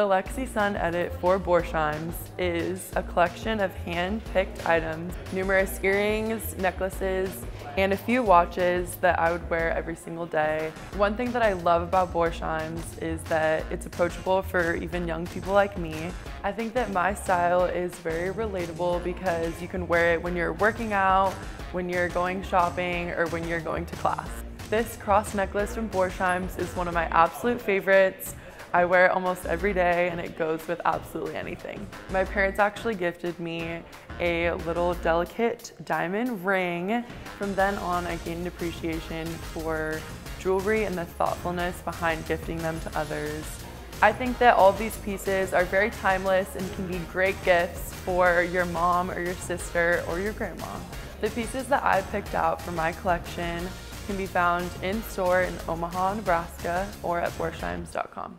The Lexi Sun Edit for Borsheims is a collection of hand-picked items, numerous earrings, necklaces, and a few watches that I would wear every single day. One thing that I love about Borsheims is that it's approachable for even young people like me. I think that my style is very relatable because you can wear it when you're working out, when you're going shopping, or when you're going to class. This cross necklace from Borsheims is one of my absolute favorites. I wear it almost every day and it goes with absolutely anything. My parents actually gifted me a little delicate diamond ring. From then on, I gained appreciation for jewelry and the thoughtfulness behind gifting them to others. I think that all these pieces are very timeless and can be great gifts for your mom or your sister or your grandma. The pieces that I picked out for my collection can be found in store in Omaha, Nebraska or at borsheims.com.